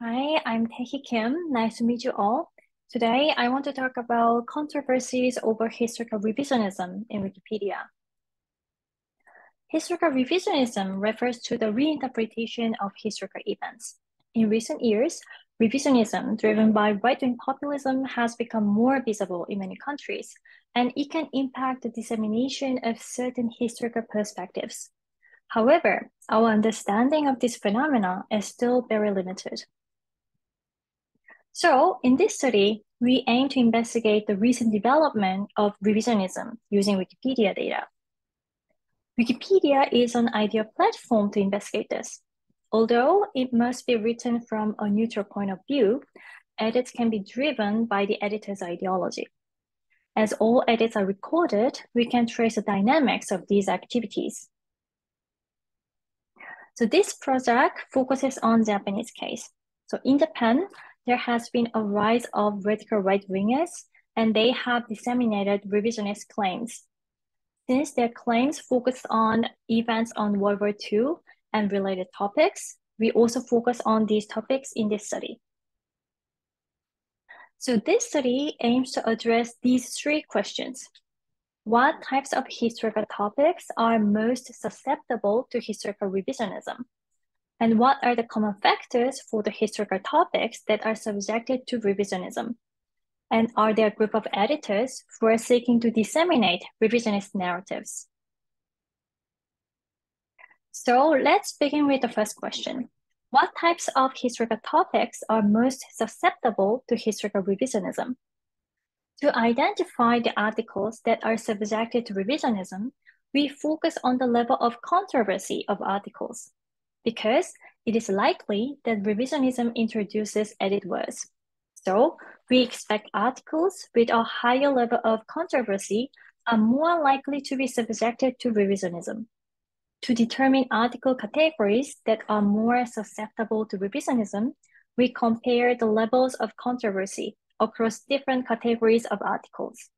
Hi, I'm Tae Kim. Nice to meet you all. Today, I want to talk about controversies over historical revisionism in Wikipedia. Historical revisionism refers to the reinterpretation of historical events. In recent years, revisionism driven by right-wing populism has become more visible in many countries, and it can impact the dissemination of certain historical perspectives. However, our understanding of this phenomena is still very limited. So in this study, we aim to investigate the recent development of revisionism using Wikipedia data. Wikipedia is an ideal platform to investigate this. Although it must be written from a neutral point of view, edits can be driven by the editor's ideology. As all edits are recorded, we can trace the dynamics of these activities. So this project focuses on Japanese case. So in Japan, there has been a rise of radical right-wingers, and they have disseminated revisionist claims. Since their claims focus on events on World War II and related topics, we also focus on these topics in this study. So this study aims to address these three questions. What types of historical topics are most susceptible to historical revisionism? And what are the common factors for the historical topics that are subjected to revisionism? And are there a group of editors who are seeking to disseminate revisionist narratives? So let's begin with the first question. What types of historical topics are most susceptible to historical revisionism? To identify the articles that are subjected to revisionism, we focus on the level of controversy of articles because it is likely that revisionism introduces edit wars. So we expect articles with a higher level of controversy are more likely to be subjected to revisionism. To determine article categories that are more susceptible to revisionism, we compare the levels of controversy across different categories of articles.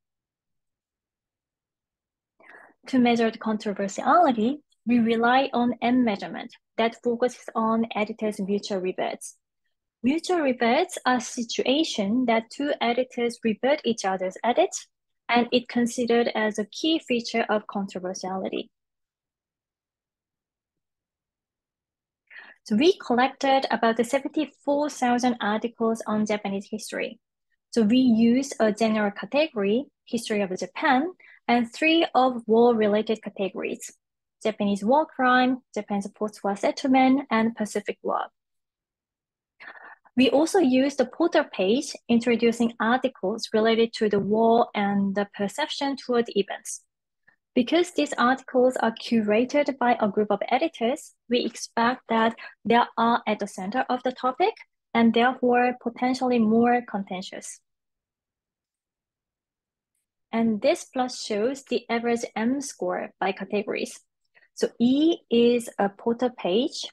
To measure the controversiality, we rely on M measurement that focuses on editors' mutual reverts. Mutual reverts are situations that two editors revert each other's edits, and it considered as a key feature of controversiality. So we collected about 74,000 articles on Japanese history. So we used a general category, history of Japan, and three of war-related categories, Japanese war crime, Japan's post-war settlement, and Pacific War. We also used the Portal page introducing articles related to the war and the perception toward events. Because these articles are curated by a group of editors, we expect that they are at the center of the topic and therefore potentially more contentious. And this plot shows the average M score by categories. So E is a Portal page,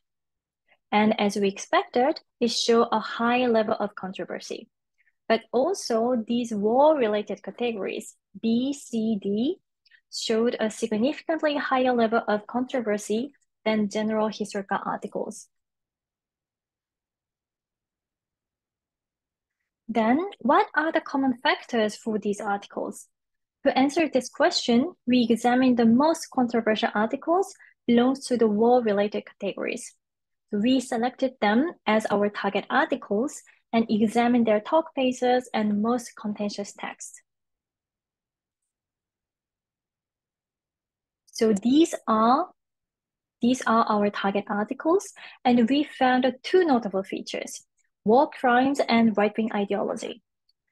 and as we expected, it shows a high level of controversy. But also these war-related categories, B, C, D, showed a significantly higher level of controversy than general historical articles. Then, what are the common factors for these articles? To answer this question, we examined the most controversial articles belongs to the war-related categories. We selected them as our target articles and examined their talk pages and most contentious text. So these are these are our target articles, and we found two notable features, war crimes and right-wing ideology.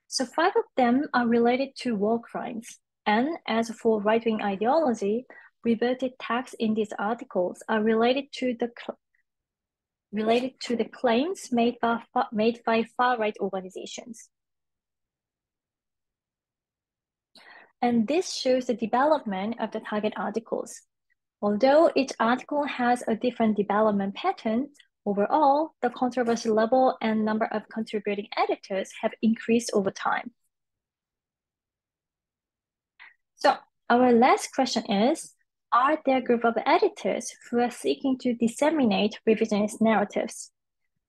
So five of them are related to war crimes. And as for right-wing ideology, reverted texts in these articles are related to the related to the claims made by, made by far-right organizations. And this shows the development of the target articles. Although each article has a different development pattern, overall, the controversy level and number of contributing editors have increased over time. So our last question is, are there a group of editors who are seeking to disseminate revisionist narratives?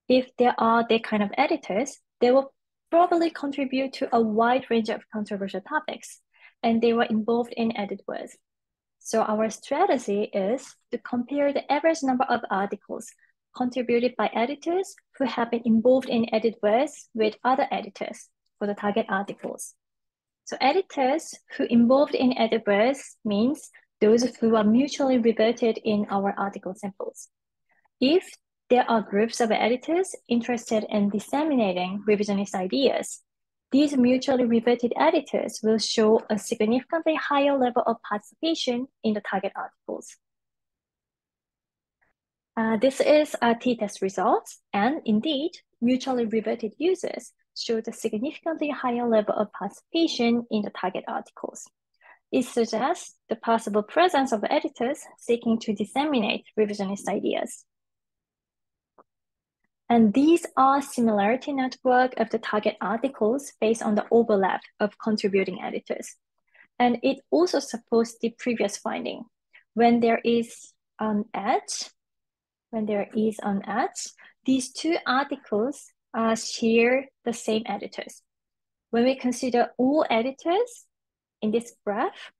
if there are that kind of editors, they will probably contribute to a wide range of controversial topics, and they were involved in edit wars. So our strategy is to compare the average number of articles contributed by editors who have been involved in edit wars with other editors for the target articles. So editors who involved in edit wars means those who are mutually reverted in our article samples. If there are groups of editors interested in disseminating revisionist ideas. These mutually reverted editors will show a significantly higher level of participation in the target articles. Uh, this is a t-test results, and indeed, mutually reverted users showed a significantly higher level of participation in the target articles. It suggests the possible presence of editors seeking to disseminate revisionist ideas. And these are similarity network of the target articles based on the overlap of contributing editors. And it also supports the previous finding. When there is an edge, when there is an edge, these two articles uh, share the same editors. When we consider all editors in this graph,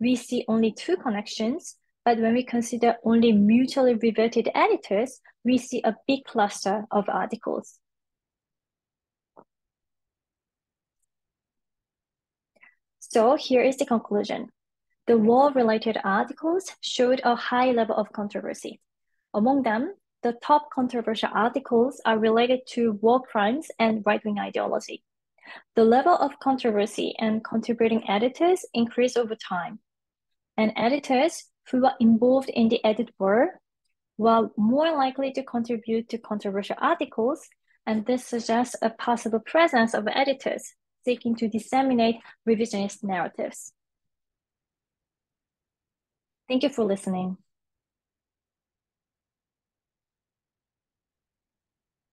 we see only two connections but when we consider only mutually reverted editors, we see a big cluster of articles. So here is the conclusion. The war-related articles showed a high level of controversy. Among them, the top controversial articles are related to war crimes and right-wing ideology. The level of controversy and contributing editors increased over time. And editors who are involved in the edit work were more likely to contribute to controversial articles, and this suggests a possible presence of editors seeking to disseminate revisionist narratives. Thank you for listening.